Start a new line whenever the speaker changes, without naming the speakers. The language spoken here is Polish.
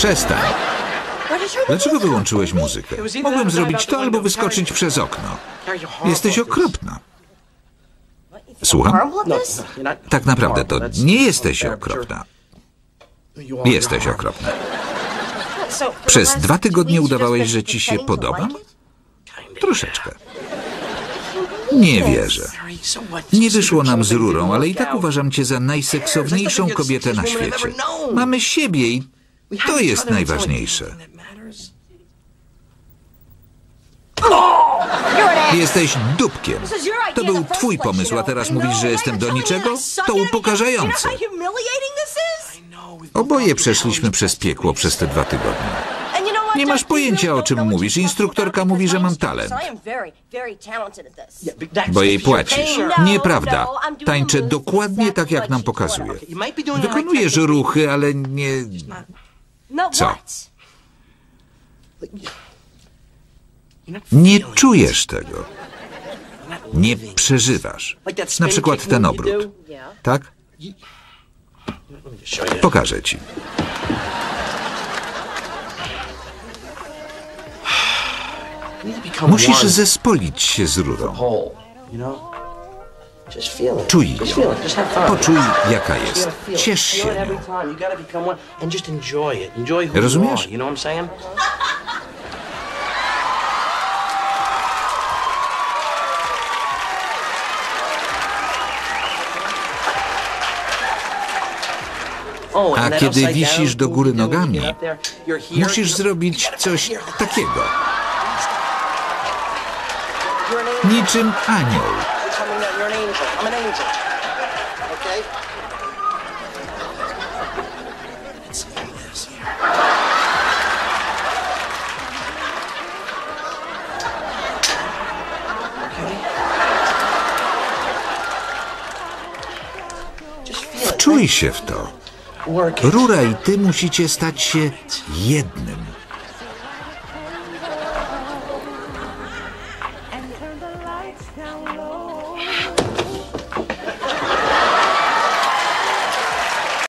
Przestań. Dlaczego wyłączyłeś muzykę? Mogłem zrobić to albo wyskoczyć przez okno. Jesteś okropna. Słucham?
This?
Tak naprawdę to nie jesteś okropna. Jesteś okropna. Przez dwa tygodnie udawałeś, że ci się
it?
Troszeczkę. Nie wierzę. Nie wyszło nam z rurą, ale i tak uważam cię za najseksowniejszą kobietę na świecie. Mamy siebie i to jest najważniejsze. Jesteś dupkiem. To był twój pomysł, a teraz mówisz, że jestem do niczego? To upokarzające. Oboje przeszliśmy przez piekło przez te dwa tygodnie. Nie masz pojęcia, o czym mówisz. Instruktorka mówi, że mam talent. Bo jej płacisz. Nieprawda. Tańczę dokładnie tak, jak nam pokazuje. Wykonujesz ruchy, ale nie...
No,
Co? Nie czujesz tego. Nie przeżywasz. Na przykład ten obrót. Tak? Pokażę ci. Musisz zespolić się z rurą. Czuj ją. Poczuj, jaka jest. Ciesz się. nią. Rozumiesz? A kiedy wisisz do góry nogami, musisz zrobić coś takiego. Niczym anioł. Wczuj się w to. Rura i ty musicie stać się jednym. turn the lights down low.